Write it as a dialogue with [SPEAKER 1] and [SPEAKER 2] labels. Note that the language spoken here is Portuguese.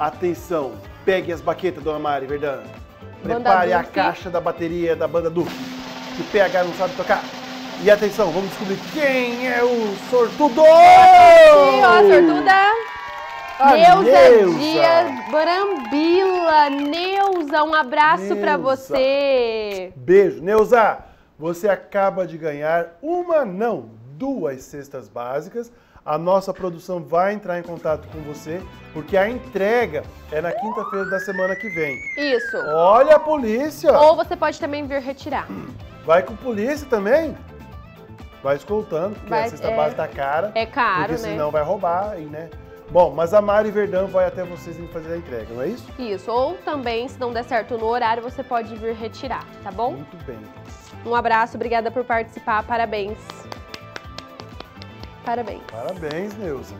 [SPEAKER 1] Atenção, pegue as baquetas, dona Mari Verdão. Prepare a caixa da bateria da banda Duff. Que o PH não sabe tocar. E atenção, vamos descobrir quem é o sortudo!
[SPEAKER 2] E ó, sortuda.
[SPEAKER 1] A
[SPEAKER 2] Neuza,
[SPEAKER 1] Neuza.
[SPEAKER 2] Dias Brambila. Neuza, um abraço pra
[SPEAKER 1] Neuza.
[SPEAKER 2] você.
[SPEAKER 1] Beijo. Neuza, você acaba de ganhar uma, não, duas cestas básicas. A nossa produção vai entrar em contato com você, porque a entrega é na quinta-feira da semana que vem.
[SPEAKER 2] Isso.
[SPEAKER 1] Olha a polícia!
[SPEAKER 2] Ou você pode também vir retirar.
[SPEAKER 1] Vai com polícia também? Vai escoltando, porque
[SPEAKER 2] Vai,
[SPEAKER 1] a cesta
[SPEAKER 2] é.
[SPEAKER 1] básica tá cara.
[SPEAKER 2] É caro,
[SPEAKER 1] porque
[SPEAKER 2] né?
[SPEAKER 1] senão vai roubar aí, né? Bom, mas a Mari Verdão vai até vocês em fazer a entrega, não é isso?
[SPEAKER 2] Isso. Ou também, se não der certo no horário, você pode vir retirar, tá bom?
[SPEAKER 1] Muito bem.
[SPEAKER 2] Um abraço, obrigada por participar. Parabéns. Parabéns.
[SPEAKER 1] Parabéns, Neuza.